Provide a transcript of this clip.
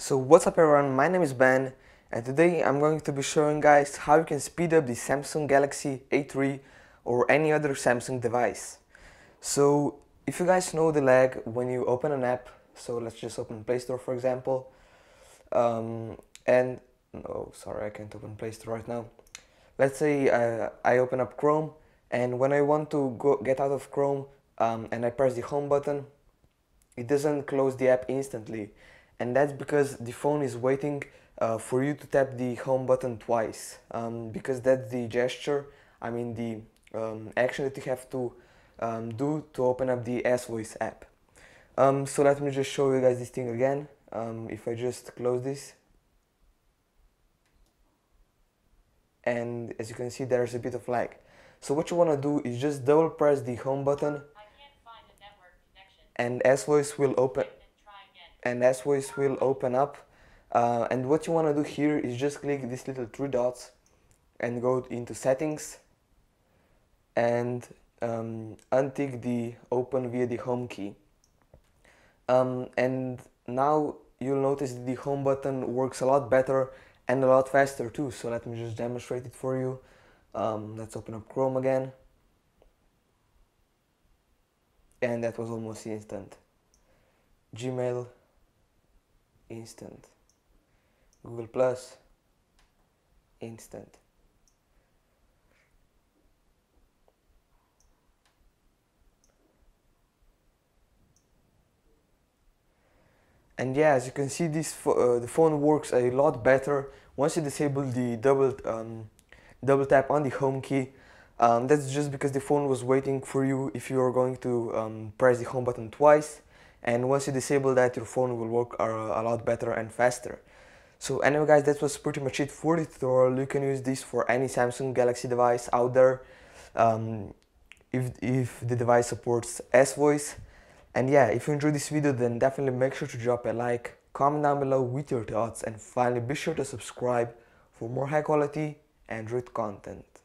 So what's up everyone, my name is Ben and today I'm going to be showing guys how you can speed up the Samsung Galaxy A3 or any other Samsung device. So if you guys know the lag when you open an app, so let's just open Play Store for example, um, and no sorry I can't open Play Store right now. Let's say uh, I open up Chrome and when I want to go get out of Chrome um, and I press the home button, it doesn't close the app instantly and that's because the phone is waiting uh, for you to tap the home button twice. Um, because that's the gesture I mean the um, action that you have to um, do to open up the S-Voice app. Um, so let me just show you guys this thing again. Um, if I just close this. And as you can see there's a bit of lag. So what you want to do is just double press the home button. And S-Voice will open and S-Voice will open up. Uh, and what you want to do here is just click these little three dots and go into settings and um, untick the open via the home key. Um, and now you'll notice the home button works a lot better and a lot faster too. So let me just demonstrate it for you. Um, let's open up Chrome again. And that was almost instant. Gmail instant. Google Plus instant. And yeah as you can see this uh, the phone works a lot better once you disable the double um, double tap on the home key. Um, that's just because the phone was waiting for you if you are going to um, press the home button twice and once you disable that your phone will work a, lot better and faster. So anyway guys that was pretty much it for the tutorial. You can use this for any Samsung Galaxy device out there um, if, if the device supports S-Voice. And yeah if you enjoyed this video then definitely make sure to drop a like comment down below with your thoughts and finally be sure to subscribe for more high quality Android content